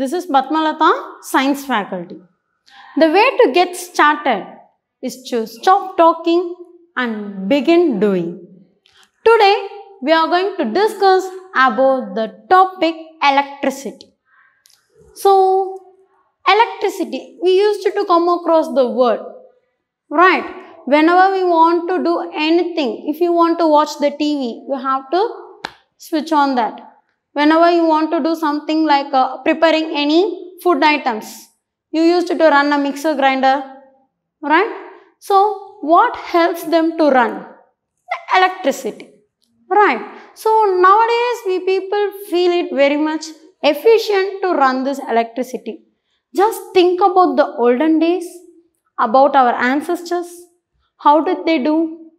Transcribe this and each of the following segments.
This is Batmalata, Science Faculty. The way to get started is to stop talking and begin doing. Today we are going to discuss about the topic electricity. So, electricity, we used to come across the word, right? Whenever we want to do anything, if you want to watch the TV, you have to switch on that whenever you want to do something like uh, preparing any food items you used to run a mixer grinder right? So what helps them to run? The electricity right? So nowadays we people feel it very much efficient to run this electricity. Just think about the olden days about our ancestors how did they do?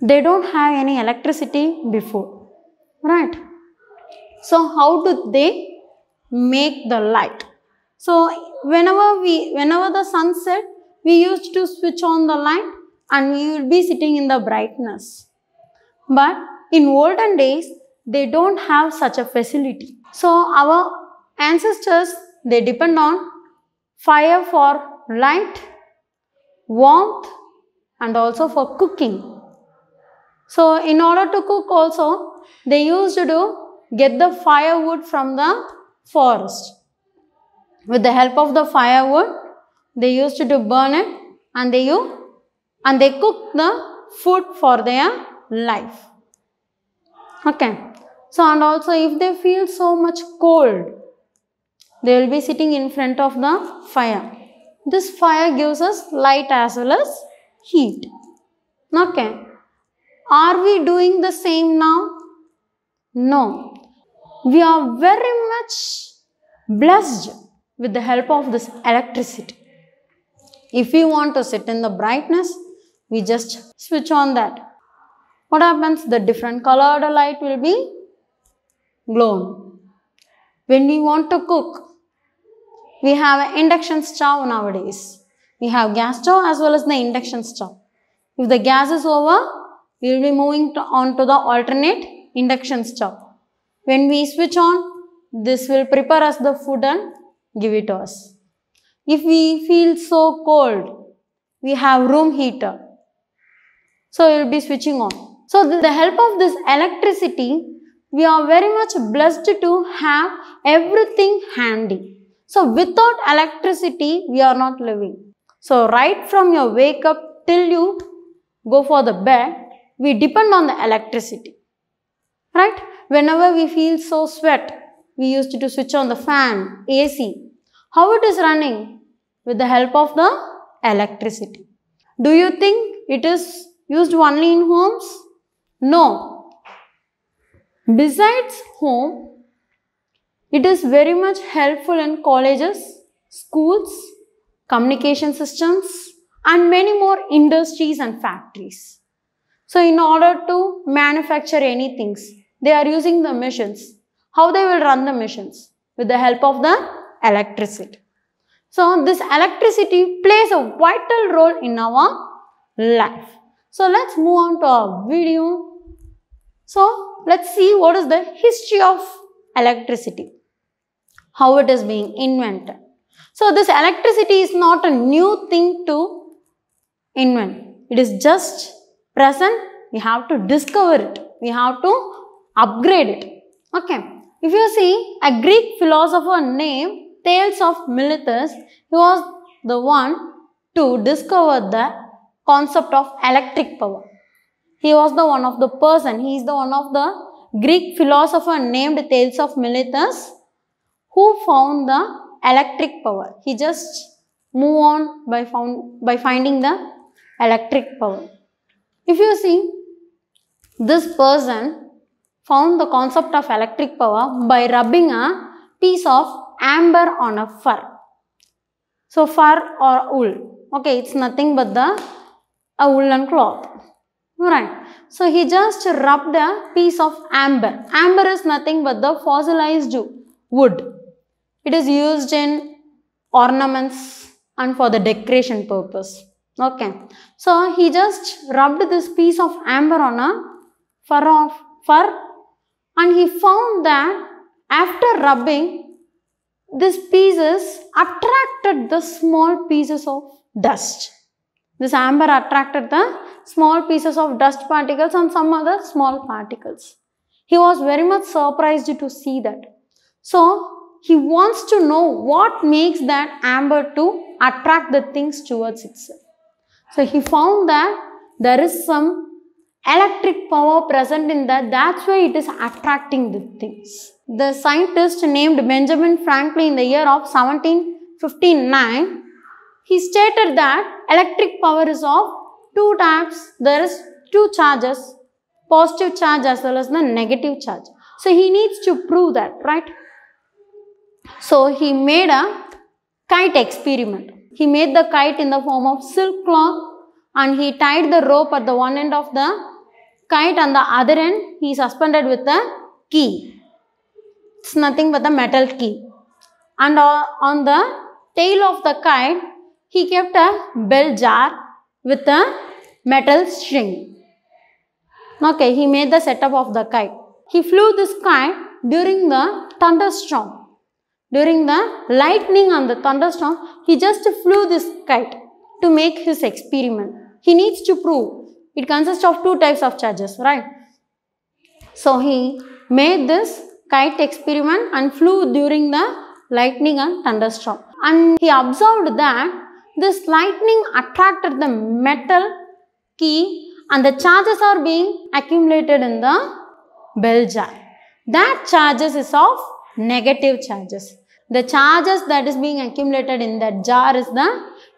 They don't have any electricity before right so how do they make the light? So whenever we whenever the sun set we used to switch on the light and we will be sitting in the brightness. But in olden days they don't have such a facility. So our ancestors they depend on fire for light warmth and also for cooking. So in order to cook also they used to get the firewood from the forest. With the help of the firewood, they used to burn it and they use, and they cook the food for their life. Okay. So and also if they feel so much cold, they will be sitting in front of the fire. This fire gives us light as well as heat. Okay. Are we doing the same now? No. We are very much blessed with the help of this electricity. If we want to sit in the brightness, we just switch on that. What happens? The different colored light will be glowing. When we want to cook, we have an induction stove nowadays. We have gas stove as well as the induction stove. If the gas is over, we will be moving to, on to the alternate induction stove. When we switch on, this will prepare us the food and give it to us. If we feel so cold, we have room heater. So, we will be switching on. So, with the help of this electricity, we are very much blessed to have everything handy. So, without electricity, we are not living. So, right from your wake up till you go for the bed, we depend on the electricity. Right? Whenever we feel so sweat, we used to switch on the fan, AC. How it is running? With the help of the electricity. Do you think it is used only in homes? No. Besides home, it is very much helpful in colleges, schools, communication systems and many more industries and factories. So in order to manufacture any things, they are using the machines. How they will run the machines? With the help of the electricity. So this electricity plays a vital role in our life. So let's move on to our video. So let's see what is the history of electricity. How it is being invented. So this electricity is not a new thing to invent. It is just present. We have to discover it. We have to upgrade it. Okay. If you see a Greek philosopher named Thales of Miletus, he was the one to discover the concept of electric power. He was the one of the person, he is the one of the Greek philosopher named Thales of Miletus who found the electric power. He just move on by found by finding the electric power. If you see this person found the concept of electric power by rubbing a piece of amber on a fur. So fur or wool. Okay, it's nothing but the a woolen cloth. Right. So he just rubbed a piece of amber. Amber is nothing but the fossilized wood. It is used in ornaments and for the decoration purpose. Okay. So he just rubbed this piece of amber on a fur of fur and he found that After rubbing, these pieces attracted the small pieces of dust. This amber attracted the small pieces of dust particles and some other small particles. He was very much surprised to see that. So, he wants to know what makes that amber to attract the things towards itself. So, he found that there is some electric power present in that. That's why it is attracting the things. The scientist named Benjamin Franklin in the year of 1759, he stated that electric power is of two types. There is two charges, positive charge as well as the negative charge. So he needs to prove that, right? So he made a kite experiment. He made the kite in the form of silk cloth and he tied the rope at the one end of the kite and the other end he suspended with a key. It's nothing but a metal key. And uh, on the tail of the kite, he kept a bell jar with a metal string. Okay, he made the setup of the kite. He flew this kite during the thunderstorm. During the lightning and the thunderstorm, he just flew this kite to make his experiment. He needs to prove it consists of two types of charges, right? So he made this kite experiment and flew during the lightning and thunderstorm. And he observed that this lightning attracted the metal key and the charges are being accumulated in the bell jar. That charges is of negative charges. The charges that is being accumulated in that jar is the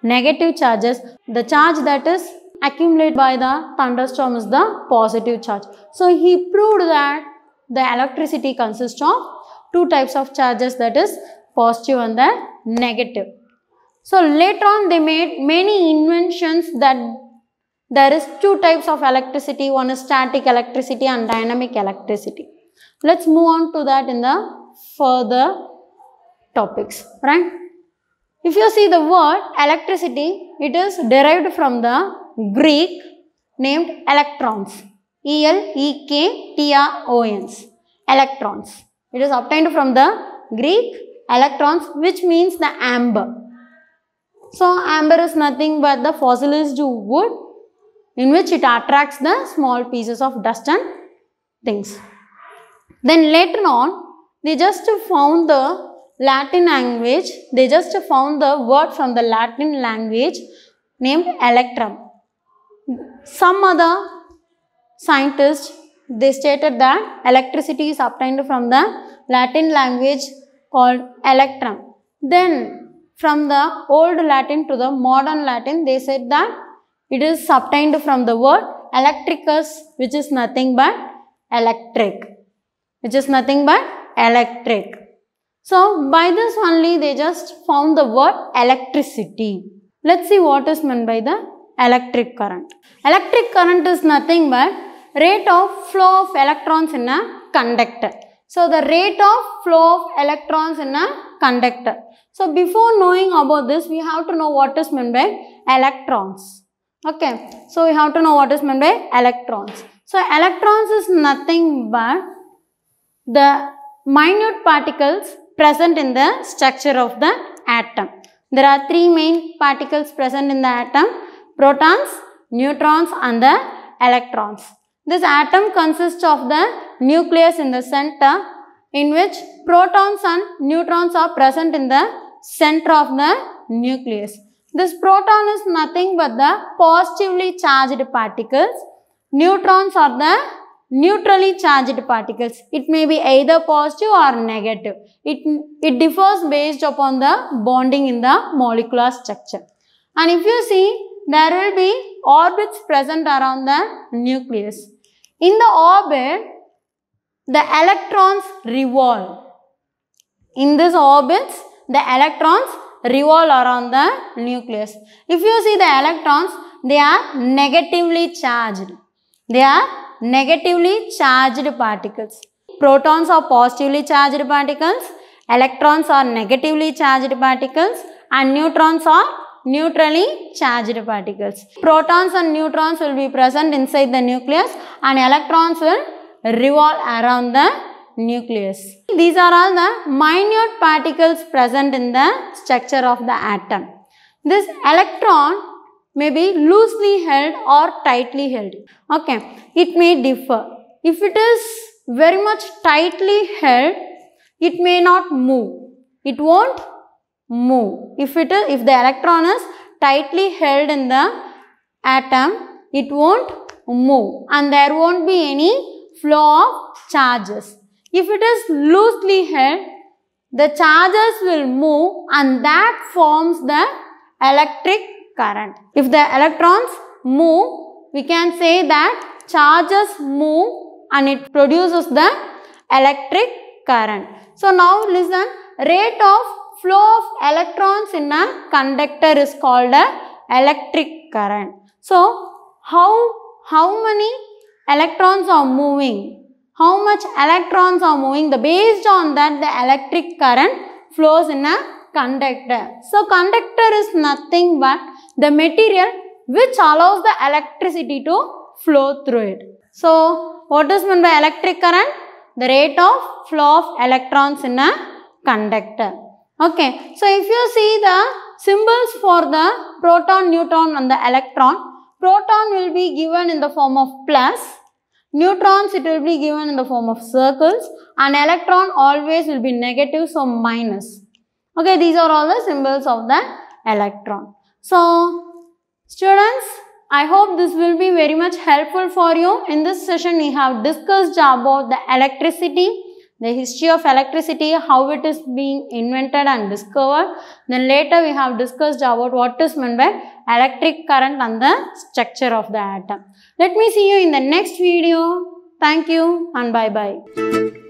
negative charges. The charge that is accumulated by the thunderstorm is the positive charge. So he proved that the electricity consists of two types of charges that is positive and the negative. So later on they made many inventions that there is two types of electricity. One is static electricity and dynamic electricity. Let's move on to that in the further topics, right? If you see the word electricity, it is derived from the Greek named electrons. E-L-E-K-T-R-O-N-S. Electrons. It is obtained from the Greek electrons which means the amber. So, amber is nothing but the fossilized wood in which it attracts the small pieces of dust and things. Then later on, they just found the Latin language, they just found the word from the Latin language named electrum. Some other scientists, they stated that electricity is obtained from the Latin language called electrum. Then from the old Latin to the modern Latin, they said that it is obtained from the word electricus, which is nothing but electric, which is nothing but electric. So, by this only they just found the word electricity. Let's see what is meant by the electric current. Electric current is nothing but rate of flow of electrons in a conductor. So, the rate of flow of electrons in a conductor. So, before knowing about this, we have to know what is meant by electrons. Okay. So, we have to know what is meant by electrons. So, electrons is nothing but the minute particles present in the structure of the atom. There are three main particles present in the atom, protons, neutrons and the electrons. This atom consists of the nucleus in the center in which protons and neutrons are present in the center of the nucleus. This proton is nothing but the positively charged particles. Neutrons are the neutrally charged particles. It may be either positive or negative. It, it differs based upon the bonding in the molecular structure. And if you see, there will be orbits present around the nucleus. In the orbit, the electrons revolve. In these orbits, the electrons revolve around the nucleus. If you see the electrons, they are negatively charged. They are negatively charged particles. Protons are positively charged particles, electrons are negatively charged particles and neutrons are neutrally charged particles. Protons and neutrons will be present inside the nucleus and electrons will revolve around the nucleus. these are all the minute particles present in the structure of the atom. This electron may be loosely held or tightly held. Okay, it may differ. If it is very much tightly held, it may not move. It won't move. If it is, if the electron is tightly held in the atom, it won't move and there won't be any flow of charges. If it is loosely held, the charges will move and that forms the electric current. If the electrons move, we can say that charges move and it produces the electric current. So now listen, rate of flow of electrons in a conductor is called a electric current. So how, how many electrons are moving? How much electrons are moving? The based on that the electric current flows in a conductor. So conductor is nothing but the material which allows the electricity to flow through it. So what is meant by electric current? The rate of flow of electrons in a conductor. Okay, so if you see the symbols for the proton, neutron and the electron, proton will be given in the form of plus, neutrons it will be given in the form of circles and electron always will be negative so minus. Okay, these are all the symbols of the electron. So, students, I hope this will be very much helpful for you. In this session, we have discussed about the electricity, the history of electricity, how it is being invented and discovered. Then later we have discussed about what is meant by electric current and the structure of the atom. Let me see you in the next video. Thank you and bye-bye.